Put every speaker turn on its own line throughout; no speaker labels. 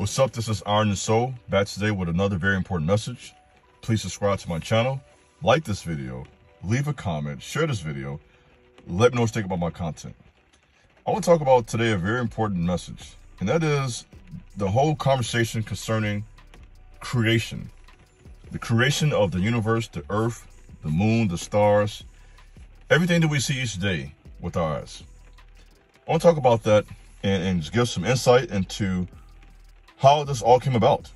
What's up? This is Iron and Soul back today with another very important message. Please subscribe to my channel, like this video, leave a comment, share this video, let me know what you think about my content. I want to talk about today a very important message, and that is the whole conversation concerning creation. The creation of the universe, the earth, the moon, the stars, everything that we see each day with our eyes. I want to talk about that and, and give some insight into how this all came about.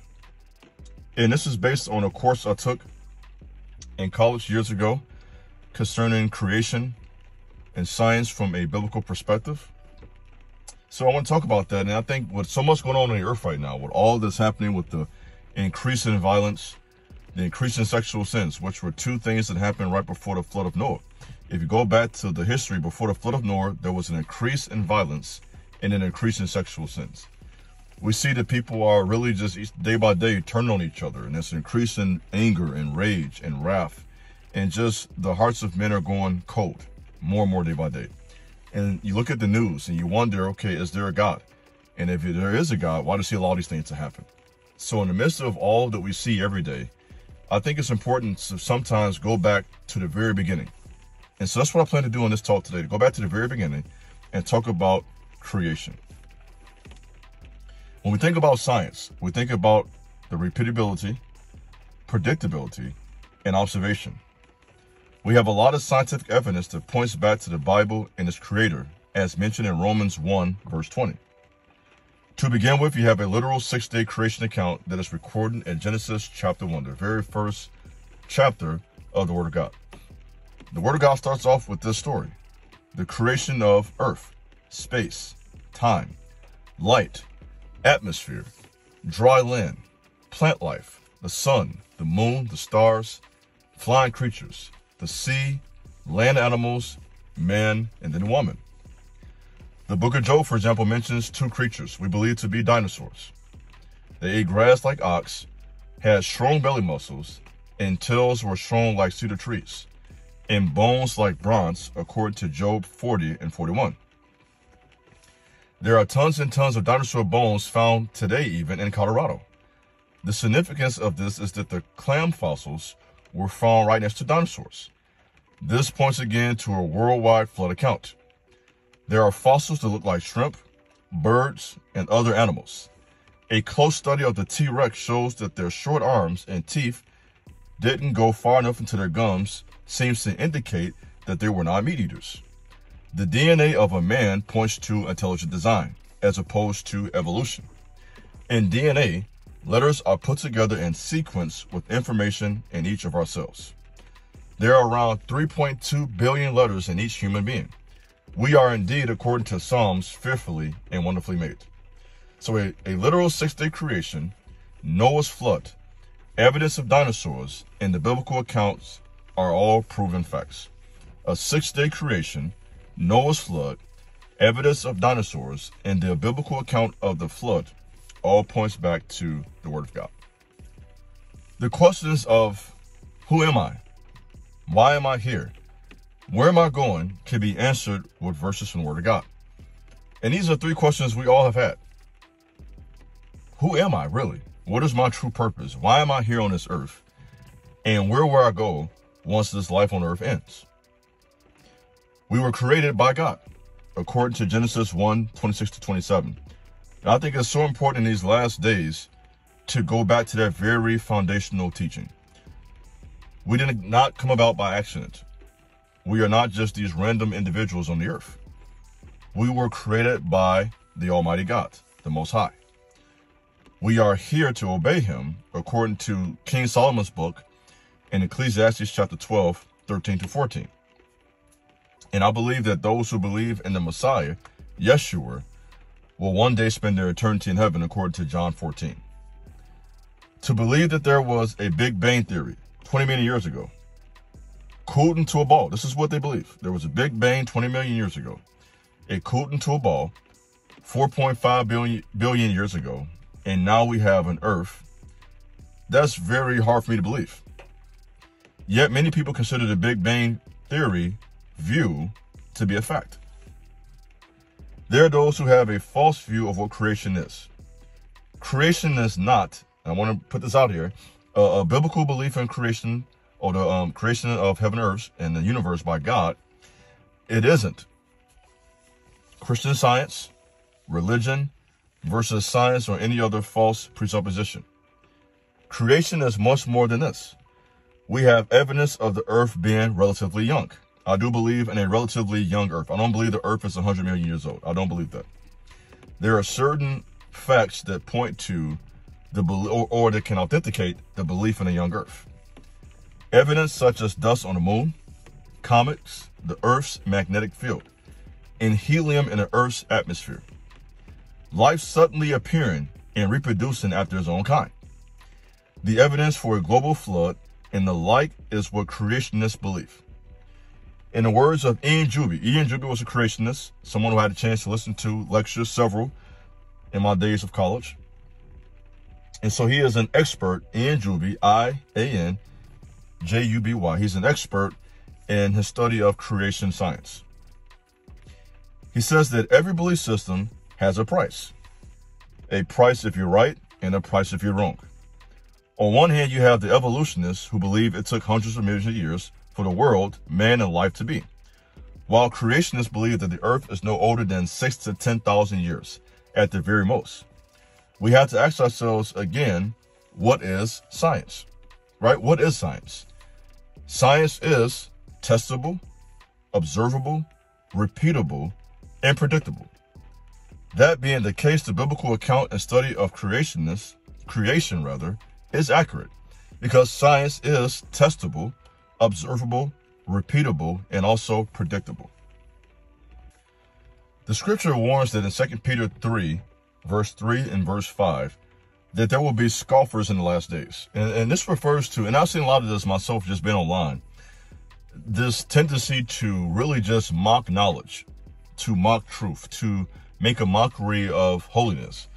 And this is based on a course I took in college years ago concerning creation and science from a biblical perspective. So I want to talk about that. And I think with so much going on on the earth right now, with all this happening with the increase in violence, the increase in sexual sins, which were two things that happened right before the flood of Noah. If you go back to the history before the flood of Noah, there was an increase in violence and an increase in sexual sins we see that people are really just day by day turning on each other and it's increasing anger and rage and wrath and just the hearts of men are going cold more and more day by day. And you look at the news and you wonder okay is there a god? And if there is a god why does he allow these things to happen? So in the midst of all that we see every day i think it's important to sometimes go back to the very beginning. And so that's what i plan to do on this talk today to go back to the very beginning and talk about creation when we think about science, we think about the repeatability, predictability, and observation. We have a lot of scientific evidence that points back to the Bible and its creator, as mentioned in Romans 1, verse 20. To begin with, you have a literal six-day creation account that is recorded in Genesis chapter 1, the very first chapter of the Word of God. The Word of God starts off with this story, the creation of earth, space, time, light, atmosphere, dry land, plant life, the sun, the moon, the stars, flying creatures, the sea, land animals, man, and then woman. The book of Job, for example, mentions two creatures we believe to be dinosaurs. They ate grass like ox, had strong belly muscles, and tails were strong like cedar trees, and bones like bronze, according to Job 40 and 41. There are tons and tons of dinosaur bones found today even in Colorado. The significance of this is that the clam fossils were found right next to dinosaurs. This points again to a worldwide flood account. There are fossils that look like shrimp, birds, and other animals. A close study of the T-Rex shows that their short arms and teeth didn't go far enough into their gums, seems to indicate that they were not meat eaters. The DNA of a man points to intelligent design as opposed to evolution. In DNA, letters are put together in sequence with information in each of our cells. There are around 3.2 billion letters in each human being. We are indeed, according to Psalms, fearfully and wonderfully made. So a, a literal six-day creation, Noah's flood, evidence of dinosaurs, and the biblical accounts are all proven facts. A six-day creation, Noah's flood, evidence of dinosaurs, and the biblical account of the flood all points back to the Word of God. The questions of who am I? Why am I here? Where am I going can be answered with verses from the Word of God. And these are three questions we all have had. Who am I really? What is my true purpose? Why am I here on this earth? And where will I go once this life on earth ends? We were created by God, according to Genesis 1, 26 to 27. And I think it's so important in these last days to go back to that very foundational teaching. We did not come about by accident. We are not just these random individuals on the earth. We were created by the Almighty God, the Most High. We are here to obey him according to King Solomon's book in Ecclesiastes chapter 12, 13 to 14. And I believe that those who believe in the Messiah, Yeshua, will one day spend their eternity in heaven according to John 14. To believe that there was a Big Bang Theory 20 million years ago, cooled into a ball. This is what they believe. There was a Big Bang 20 million years ago. It cooled into a ball 4.5 billion, billion years ago. And now we have an Earth. That's very hard for me to believe. Yet many people consider the Big Bang Theory view to be a fact. There are those who have a false view of what creation is. creation is not, I want to put this out here, a, a biblical belief in creation or the um, creation of heaven and earth and the universe by God, it isn't. Christian science, religion versus science or any other false presupposition. Creation is much more than this. We have evidence of the earth being relatively young. I do believe in a relatively young earth. I don't believe the earth is 100 million years old. I don't believe that. There are certain facts that point to the or, or that can authenticate the belief in a young earth. Evidence such as dust on the moon, comets, the earth's magnetic field, and helium in the earth's atmosphere. Life suddenly appearing and reproducing after its own kind. The evidence for a global flood and the like is what creationists believe. In the words of Ian Juby, Ian Juby was a creationist, someone who had a chance to listen to lectures, several, in my days of college. And so he is an expert, Ian Juby, I-A-N, J-U-B-Y. He's an expert in his study of creation science. He says that every belief system has a price. A price if you're right and a price if you're wrong. On one hand, you have the evolutionists who believe it took hundreds of millions of years for the world, man, and life to be, while creationists believe that the earth is no older than six to 10,000 years at the very most. We have to ask ourselves again, what is science? Right? What is science? Science is testable, observable, repeatable, and predictable. That being the case, the biblical account and study of creationists, creation rather, is accurate because science is testable, observable, repeatable, and also predictable. The scripture warns that in 2 Peter 3, verse 3 and verse 5, that there will be scoffers in the last days. And, and this refers to, and I've seen a lot of this myself just being online, this tendency to really just mock knowledge, to mock truth, to make a mockery of holiness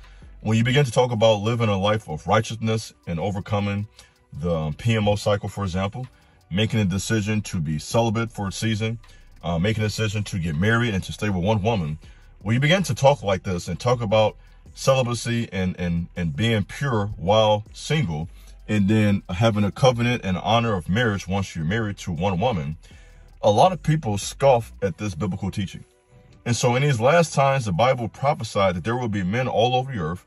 when you begin to talk about living a life of righteousness and overcoming the PMO cycle, for example, making a decision to be celibate for a season, uh, making a decision to get married and to stay with one woman, when you begin to talk like this and talk about celibacy and, and, and being pure while single, and then having a covenant and honor of marriage once you're married to one woman, a lot of people scoff at this biblical teaching. And so in these last times, the Bible prophesied that there will be men all over the earth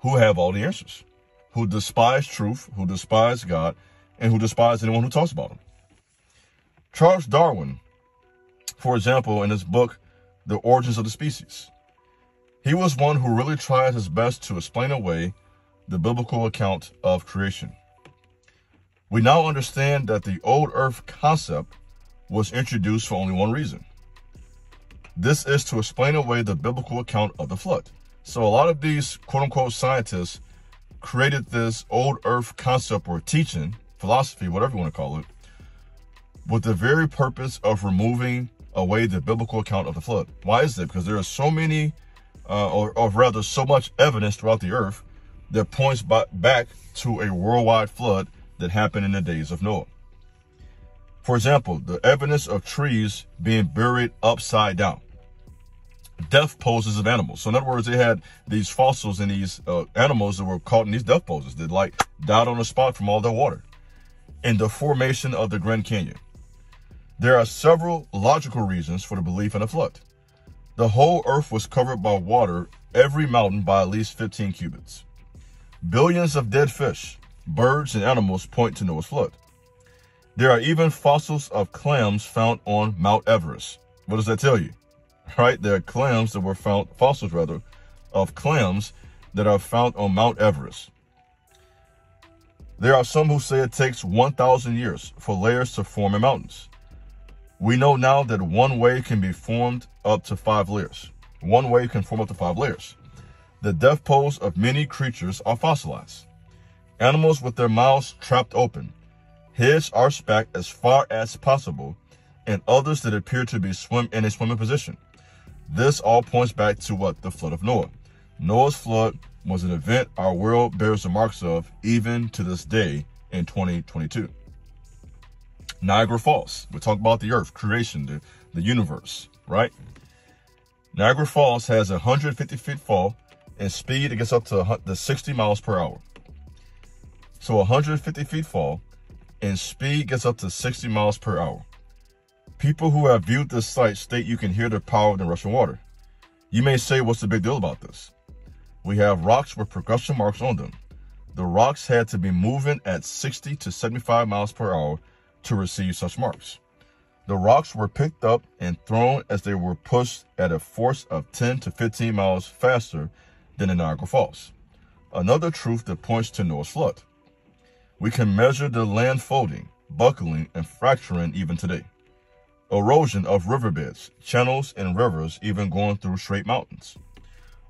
who have all the answers, who despise truth, who despise God, and who despise anyone who talks about him. Charles Darwin, for example, in his book, The Origins of the Species, he was one who really tried his best to explain away the biblical account of creation. We now understand that the old earth concept was introduced for only one reason. This is to explain away the biblical account of the flood. So a lot of these quote unquote scientists created this old earth concept or teaching, philosophy, whatever you want to call it, with the very purpose of removing away the biblical account of the flood. Why is that? Because there are so many, uh, or, or rather so much evidence throughout the earth that points back to a worldwide flood that happened in the days of Noah. For example, the evidence of trees being buried upside down death poses of animals. So in other words, they had these fossils and these uh, animals that were caught in these death poses that like died on the spot from all their water in the formation of the Grand Canyon. There are several logical reasons for the belief in a flood. The whole earth was covered by water, every mountain by at least 15 cubits. Billions of dead fish, birds, and animals point to Noah's flood. There are even fossils of clams found on Mount Everest. What does that tell you? right? There are clams that were found, fossils rather, of clams that are found on Mount Everest. There are some who say it takes 1,000 years for layers to form in mountains. We know now that one wave can be formed up to five layers. One wave can form up to five layers. The death pose of many creatures are fossilized. Animals with their mouths trapped open, heads arched back as far as possible, and others that appear to be swim in a swimming position. This all points back to what? The flood of Noah. Noah's flood was an event our world bears the marks of even to this day in 2022. Niagara Falls. We talk about the earth, creation, the, the universe, right? Niagara Falls has a 150 feet fall and speed, it gets up to the 60 miles per hour. So 150 feet fall, and speed gets up to 60 miles per hour. People who have viewed this site state you can hear the power of the rushing water. You may say, what's the big deal about this? We have rocks with percussion marks on them. The rocks had to be moving at 60 to 75 miles per hour to receive such marks. The rocks were picked up and thrown as they were pushed at a force of 10 to 15 miles faster than the Niagara Falls. Another truth that points to Noah's flood. We can measure the land folding, buckling, and fracturing even today. Erosion of riverbeds, channels, and rivers even going through straight mountains.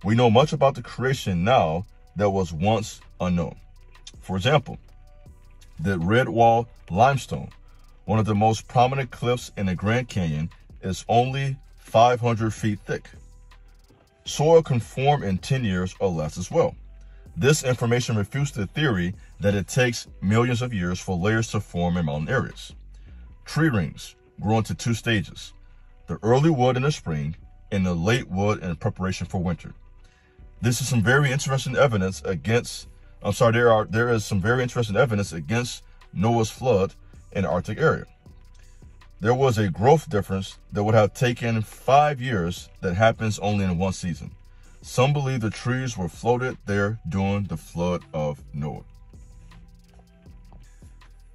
We know much about the creation now that was once unknown. For example, the Red Wall limestone, one of the most prominent cliffs in the Grand Canyon, is only 500 feet thick. Soil can form in 10 years or less as well. This information refutes the theory that it takes millions of years for layers to form in mountain areas. Tree rings grow into two stages, the early wood in the spring and the late wood in preparation for winter. This is some very interesting evidence against, I'm sorry, there are there is some very interesting evidence against Noah's flood in the Arctic area. There was a growth difference that would have taken five years that happens only in one season. Some believe the trees were floated there during the flood of Noah.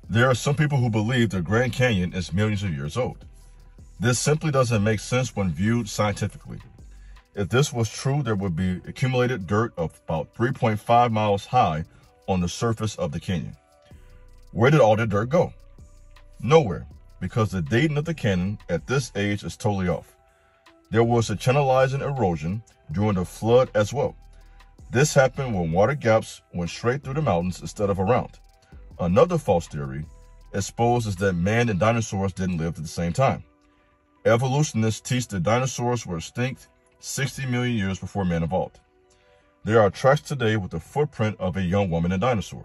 There are some people who believe the Grand Canyon is millions of years old. This simply doesn't make sense when viewed scientifically. If this was true, there would be accumulated dirt of about 3.5 miles high on the surface of the canyon. Where did all the dirt go? Nowhere, because the dating of the canyon at this age is totally off. There was a channelizing erosion during the flood as well. This happened when water gaps went straight through the mountains instead of around. Another false theory exposes that man and dinosaurs didn't live at the same time. Evolutionists teach that dinosaurs were extinct 60 million years before man evolved. There are tracks today with the footprint of a young woman and dinosaur.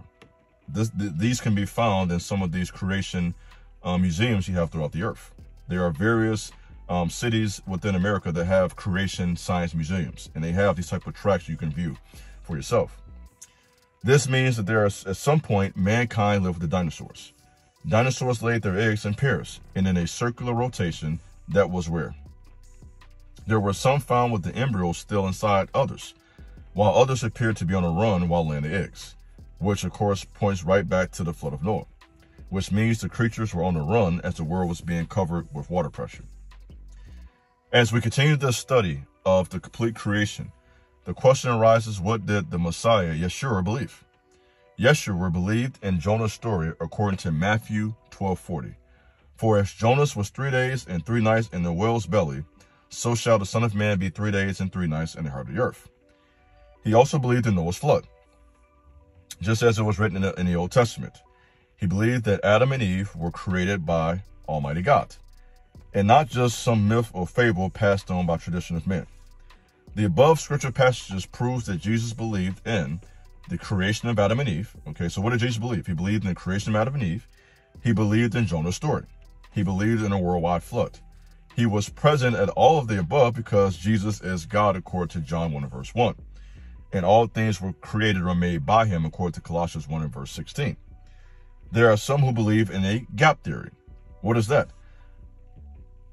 This, th these can be found in some of these creation um, museums you have throughout the earth. There are various um, cities within America that have creation science museums, and they have these type of tracks you can view for yourself. This means that there is, at some point, mankind lived with the dinosaurs. Dinosaurs laid their eggs in pairs and in a circular rotation that was rare. There were some found with the embryos still inside others, while others appeared to be on a run while laying the eggs, which of course points right back to the flood of Noah, which means the creatures were on the run as the world was being covered with water pressure. As we continue this study of the complete creation, the question arises, what did the Messiah, Yeshua, believe? Yeshua believed in Jonah's story according to Matthew 12:40. For as Jonas was three days and three nights in the whale's belly, so shall the Son of Man be three days and three nights in the heart of the earth. He also believed in Noah's flood, just as it was written in the, in the Old Testament. He believed that Adam and Eve were created by Almighty God, and not just some myth or fable passed on by tradition of men. The above scripture passages proves that Jesus believed in the creation of Adam and Eve. Okay, so what did Jesus believe? He believed in the creation of Adam and Eve. He believed in Jonah's story. He believed in a worldwide flood. He was present at all of the above because Jesus is God according to John 1 and verse 1. And all things were created or made by him according to Colossians 1 and verse 16. There are some who believe in a gap theory. What is that?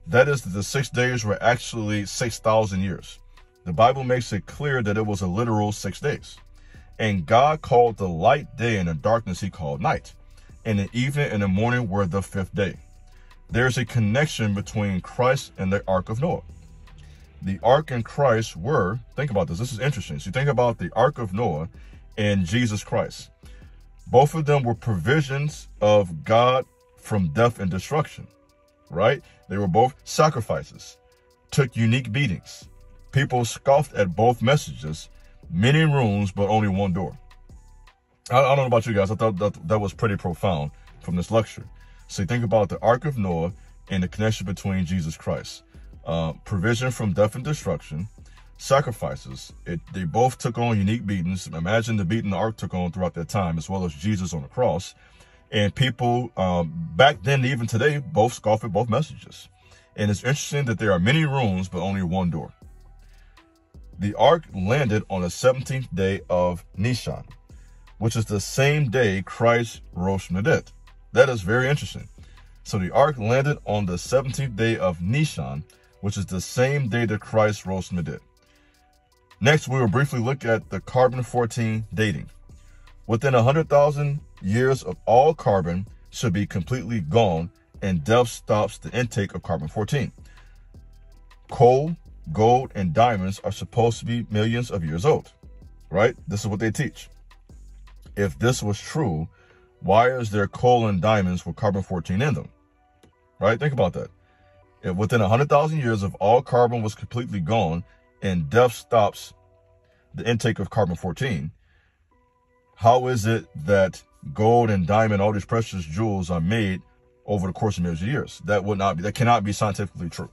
That is that the six days were actually 6,000 years. The Bible makes it clear that it was a literal six days. And God called the light day and the darkness he called night. And the evening and the morning were the fifth day. There's a connection between Christ and the Ark of Noah. The Ark and Christ were, think about this, this is interesting. So you think about the Ark of Noah and Jesus Christ. Both of them were provisions of God from death and destruction, right? They were both sacrifices, took unique beatings, People scoffed at both messages. Many rooms, but only one door. I, I don't know about you guys. I thought that, that was pretty profound from this lecture. So think about the Ark of Noah and the connection between Jesus Christ. Uh, provision from death and destruction, sacrifices. It, they both took on unique beatings. Imagine the beating the Ark took on throughout that time, as well as Jesus on the cross. And people um, back then, even today, both scoff at both messages. And it's interesting that there are many rooms, but only one door. The ark landed on the 17th day of Nisan, which is the same day Christ rose from the dead. That is very interesting. So the ark landed on the 17th day of Nisan, which is the same day that Christ rose from the dead. Next, we will briefly look at the carbon-14 dating. Within 100,000 years of all carbon should be completely gone and death stops the intake of carbon-14. Coal, gold, and diamonds are supposed to be millions of years old, right? This is what they teach. If this was true, why is there coal and diamonds with carbon-14 in them? Right? Think about that. If within 100,000 years of all carbon was completely gone and death stops the intake of carbon-14, how is it that gold and diamond, all these precious jewels are made over the course of millions of years? That would not be, that cannot be scientifically true.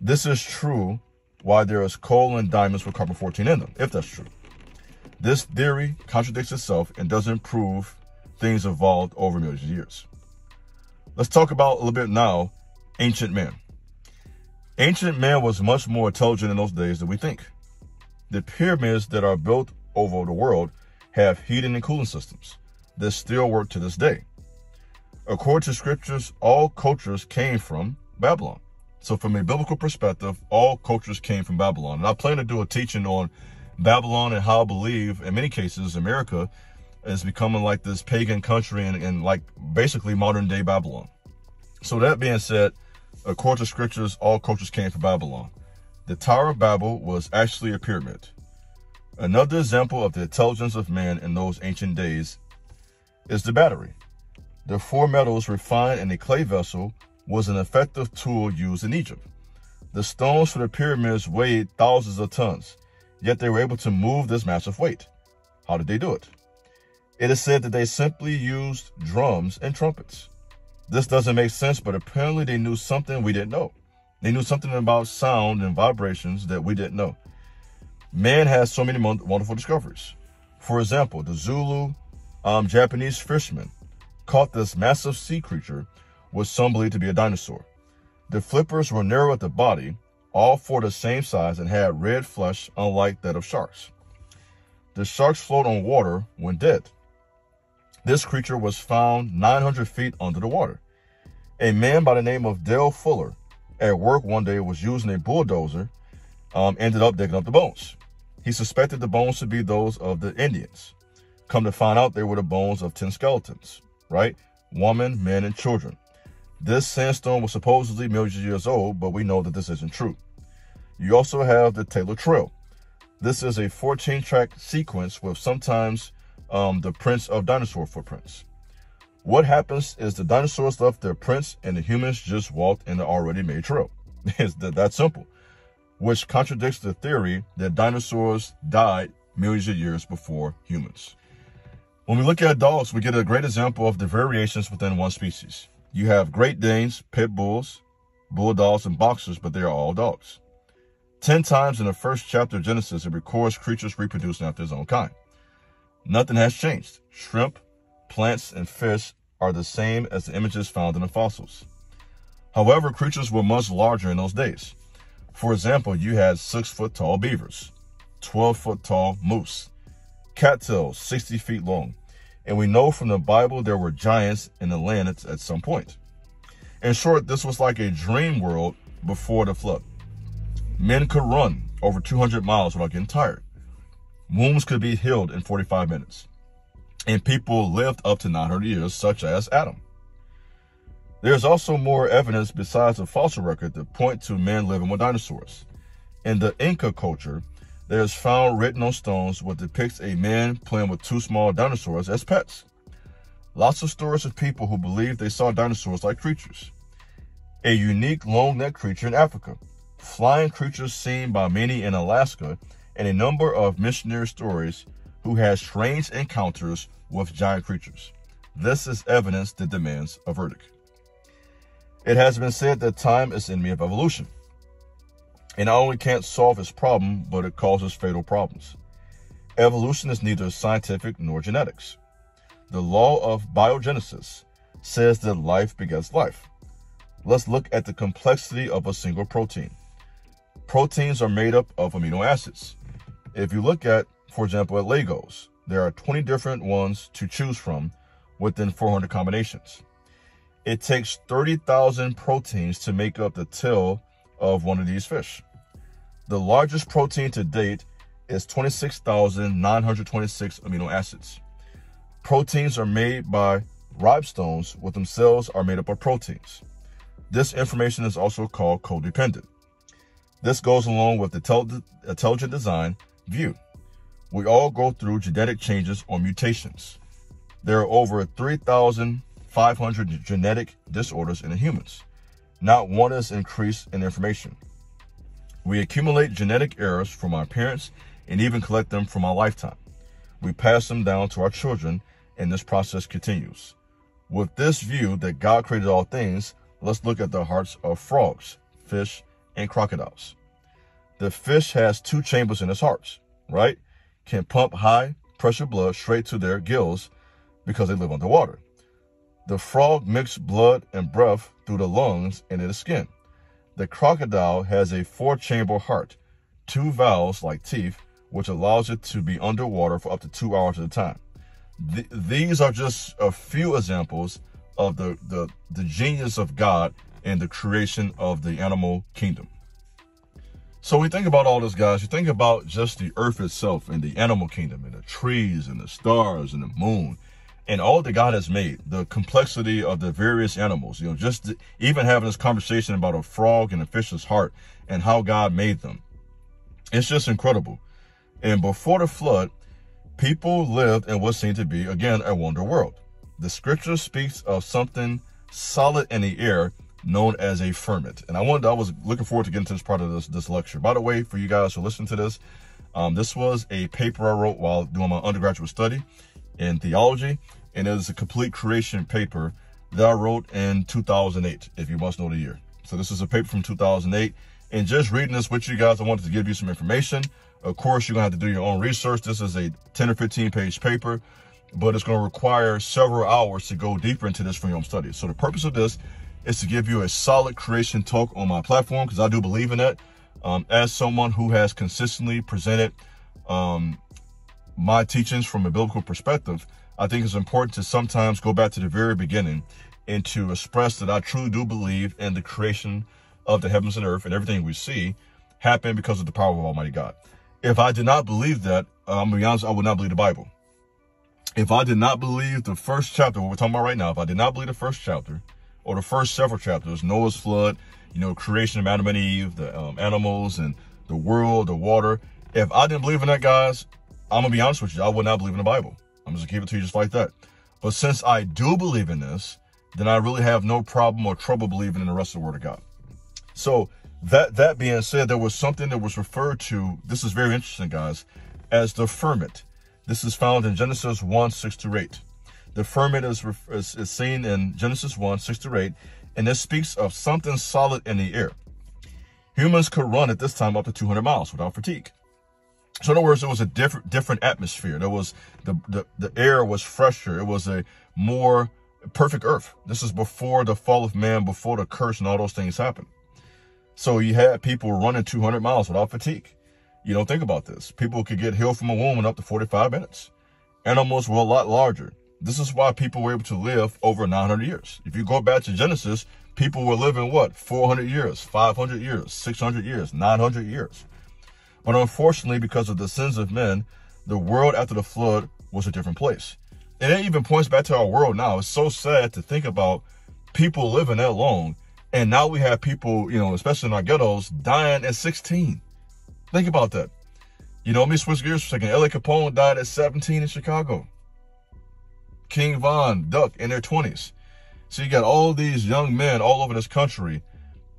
This is true why there is coal and diamonds with carbon-14 in them, if that's true. This theory contradicts itself and doesn't prove things evolved over millions of years. Let's talk about a little bit now, ancient man. Ancient man was much more intelligent in those days than we think. The pyramids that are built over the world have heating and cooling systems that still work to this day. According to scriptures, all cultures came from Babylon. So from a biblical perspective, all cultures came from Babylon. And I plan to do a teaching on Babylon and how I believe, in many cases, America is becoming like this pagan country and, and like basically modern day Babylon. So that being said, according to scriptures, all cultures came from Babylon. The Tower of Babel was actually a pyramid. Another example of the intelligence of man in those ancient days is the battery. The four metals refined in a clay vessel was an effective tool used in Egypt. The stones for the pyramids weighed thousands of tons, yet they were able to move this massive weight. How did they do it? It is said that they simply used drums and trumpets. This doesn't make sense, but apparently they knew something we didn't know. They knew something about sound and vibrations that we didn't know. Man has so many wonderful discoveries. For example, the Zulu um, Japanese fishermen caught this massive sea creature was some believe to be a dinosaur. The flippers were narrow at the body, all four the same size and had red flesh unlike that of sharks. The sharks float on water when dead. This creature was found 900 feet under the water. A man by the name of Dale Fuller at work one day was using a bulldozer, um, ended up digging up the bones. He suspected the bones to be those of the Indians. Come to find out they were the bones of 10 skeletons, right? Woman, men, and children. This sandstone was supposedly millions of years old, but we know that this isn't true. You also have the Taylor Trail. This is a 14 track sequence with sometimes um, the prints of dinosaur footprints. What happens is the dinosaurs left their prints and the humans just walked in the already made trail. it's that, that simple, which contradicts the theory that dinosaurs died millions of years before humans. When we look at dogs, we get a great example of the variations within one species. You have Great Danes, Pit Bulls, Bulldogs, and Boxers, but they are all dogs. Ten times in the first chapter of Genesis, it records creatures reproducing after its own kind. Nothing has changed. Shrimp, plants, and fish are the same as the images found in the fossils. However, creatures were much larger in those days. For example, you had six foot tall beavers, 12 foot tall moose, cattails 60 feet long, and we know from the Bible there were giants in the land at, at some point. In short, this was like a dream world before the flood. Men could run over 200 miles without getting tired. Wounds could be healed in 45 minutes. And people lived up to 900 years, such as Adam. There's also more evidence besides the fossil record that point to men living with dinosaurs. In the Inca culture, there is found written on stones what depicts a man playing with two small dinosaurs as pets. Lots of stories of people who believe they saw dinosaurs like creatures. A unique long-necked creature in Africa, flying creatures seen by many in Alaska, and a number of missionary stories who had strange encounters with giant creatures. This is evidence that demands a verdict. It has been said that time is the enemy of evolution. It not only can't solve its problem, but it causes fatal problems. Evolution is neither scientific nor genetics. The law of biogenesis says that life begets life. Let's look at the complexity of a single protein. Proteins are made up of amino acids. If you look at, for example, at Legos, there are 20 different ones to choose from within 400 combinations. It takes 30,000 proteins to make up the tail of one of these fish. The largest protein to date is 26,926 amino acids. Proteins are made by ribosomes, which themselves are made up of proteins. This information is also called codependent. This goes along with the intelligent design view. We all go through genetic changes or mutations. There are over 3,500 genetic disorders in humans. Not one is increased in information. We accumulate genetic errors from our parents and even collect them from our lifetime. We pass them down to our children, and this process continues. With this view that God created all things, let's look at the hearts of frogs, fish, and crocodiles. The fish has two chambers in its hearts, right? Can pump high pressure blood straight to their gills because they live underwater. The frog mixes blood and breath through the lungs into the skin. The crocodile has a four chamber heart, two valves like teeth, which allows it to be underwater for up to two hours at a time. Th these are just a few examples of the, the, the genius of God and the creation of the animal kingdom. So we think about all this, guys. You think about just the earth itself and the animal kingdom and the trees and the stars and the moon and all that God has made, the complexity of the various animals, you know, just even having this conversation about a frog and a fish's heart and how God made them. It's just incredible. And before the flood, people lived in what seemed to be, again, a wonder world. The scripture speaks of something solid in the air known as a firmament. And I wanted, I was looking forward to getting to this part of this, this lecture. By the way, for you guys who listen to this, um, this was a paper I wrote while doing my undergraduate study in theology. And it is a complete creation paper that I wrote in 2008, if you must know the year. So this is a paper from 2008. And just reading this with you guys, I wanted to give you some information. Of course, you're to have to do your own research. This is a 10 or 15 page paper, but it's going to require several hours to go deeper into this from your own studies. So the purpose of this is to give you a solid creation talk on my platform because I do believe in that. Um, as someone who has consistently presented um, my teachings from a biblical perspective, I think it's important to sometimes go back to the very beginning and to express that I truly do believe in the creation of the heavens and earth and everything we see happened because of the power of Almighty God. If I did not believe that, uh, I'm gonna be honest, I would not believe the Bible. If I did not believe the first chapter, what we're talking about right now, if I did not believe the first chapter or the first several chapters, Noah's flood, you know, creation of Adam and Eve, the um, animals and the world, the water. If I didn't believe in that, guys, I'm gonna be honest with you, I would not believe in the Bible. I'm just gonna give it to you just like that. But since I do believe in this, then I really have no problem or trouble believing in the rest of the Word of God. So that that being said, there was something that was referred to. This is very interesting, guys, as the firmament. This is found in Genesis 1, 6 to 8. The firmament is, is, is seen in Genesis 1, 6 to 8, and this speaks of something solid in the air. Humans could run at this time up to 200 miles without fatigue. So in other words, it was a different different atmosphere. There was the, the the air was fresher. It was a more perfect earth. This is before the fall of man, before the curse and all those things happened. So you had people running 200 miles without fatigue. You don't think about this. People could get healed from a wound in up to 45 minutes. Animals were a lot larger. This is why people were able to live over 900 years. If you go back to Genesis, people were living what? 400 years, 500 years, 600 years, 900 years. But unfortunately, because of the sins of men, the world after the flood was a different place. And it even points back to our world now. It's so sad to think about people living that long. And now we have people, you know, especially in our ghettos, dying at 16. Think about that. You know, let me switch gears for a second. L.A. Capone died at 17 in Chicago. King Von, Duck in their 20s. So you got all these young men all over this country,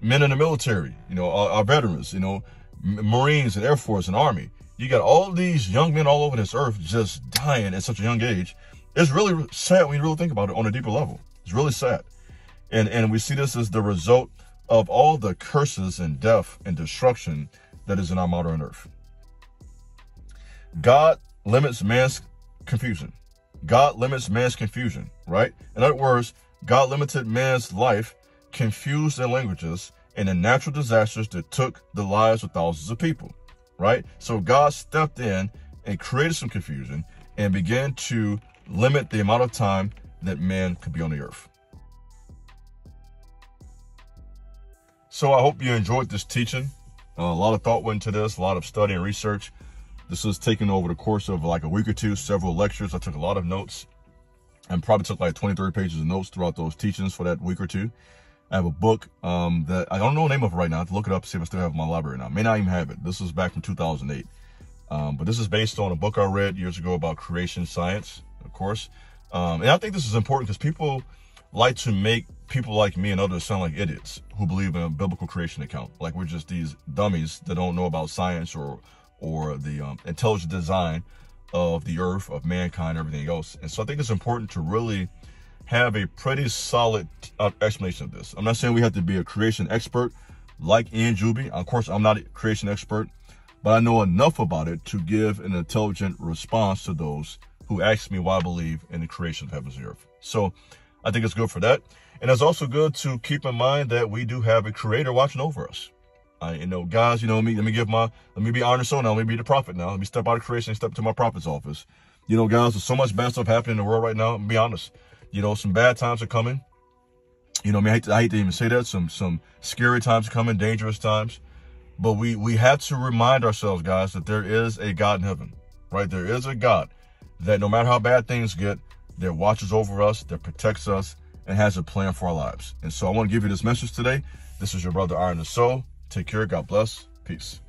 men in the military, you know, our, our veterans, you know, Marines and Air Force and Army. You got all these young men all over this earth just dying at such a young age. It's really sad when you really think about it on a deeper level. It's really sad. And, and we see this as the result of all the curses and death and destruction that is in our modern earth. God limits man's confusion. God limits man's confusion, right? In other words, God limited man's life, confused their languages, and the natural disasters that took the lives of thousands of people, right? So God stepped in and created some confusion and began to limit the amount of time that man could be on the earth. So I hope you enjoyed this teaching. Uh, a lot of thought went into this, a lot of study and research. This was taken over the course of like a week or two, several lectures. I took a lot of notes and probably took like 20, 30 pages of notes throughout those teachings for that week or two. I have a book um, that I don't know the name of right now. I have to look it up, see if I still have it in my library now. I may not even have it. This was back from 2008. Um, but this is based on a book I read years ago about creation science, of course. Um, and I think this is important because people like to make people like me and others sound like idiots who believe in a biblical creation account. Like we're just these dummies that don't know about science or or the um, intelligent design of the earth, of mankind, everything else. And so I think it's important to really have a pretty solid uh, explanation of this. I'm not saying we have to be a creation expert like Ian Juby. Of course, I'm not a creation expert, but I know enough about it to give an intelligent response to those who ask me why I believe in the creation of heavens and earth. So I think it's good for that. And it's also good to keep in mind that we do have a creator watching over us. I, you know, guys, you know me, let me give my, let me be honest so now, let me be the prophet now. Let me step out of creation and step to my prophet's office. You know, guys, there's so much bad stuff happening in the world right now. be honest. You know, some bad times are coming. You know, I mean, I hate, to, I hate to even say that. Some, some scary times are coming, dangerous times. But we, we have to remind ourselves, guys, that there is a God in heaven, right? There is a God that no matter how bad things get, that watches over us, that protects us, and has a plan for our lives. And so I want to give you this message today. This is your brother Iron the Soul. Take care. God bless. Peace.